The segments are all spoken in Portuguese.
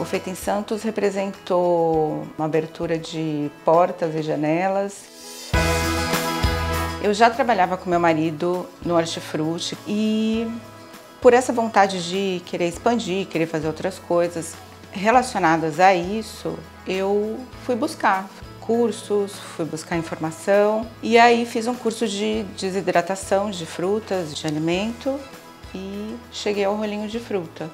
O Feito em Santos representou uma abertura de portas e janelas. Eu já trabalhava com meu marido no hortifruti e por essa vontade de querer expandir, querer fazer outras coisas relacionadas a isso, eu fui buscar cursos, fui buscar informação e aí fiz um curso de desidratação de frutas, de alimento e cheguei ao rolinho de fruta.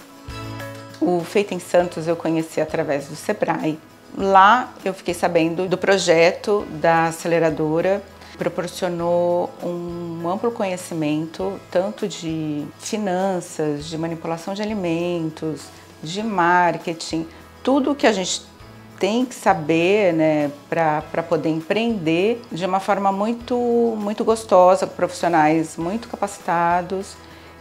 O Feito em Santos eu conheci através do Sebrae. Lá eu fiquei sabendo do projeto da aceleradora proporcionou um amplo conhecimento tanto de finanças, de manipulação de alimentos, de marketing, tudo que a gente tem que saber né, para poder empreender de uma forma muito, muito gostosa, com profissionais muito capacitados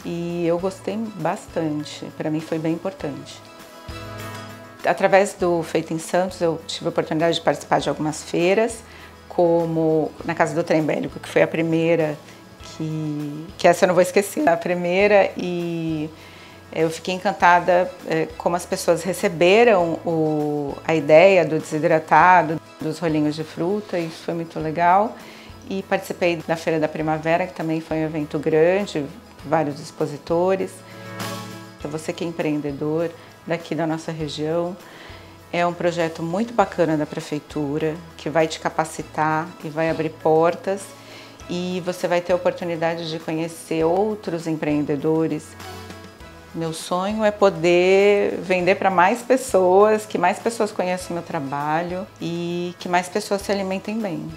e eu gostei bastante, para mim foi bem importante. Através do Feito em Santos, eu tive a oportunidade de participar de algumas feiras como na Casa do Trem Bélico, que foi a primeira, que, que essa eu não vou esquecer, a primeira e eu fiquei encantada é, como as pessoas receberam o, a ideia do desidratado, dos rolinhos de fruta, isso foi muito legal. E participei da Feira da Primavera, que também foi um evento grande, vários expositores. Então, você que é empreendedor daqui da nossa região, é um projeto muito bacana da prefeitura que vai te capacitar e vai abrir portas e você vai ter a oportunidade de conhecer outros empreendedores. Meu sonho é poder vender para mais pessoas, que mais pessoas conheçam meu trabalho e que mais pessoas se alimentem bem.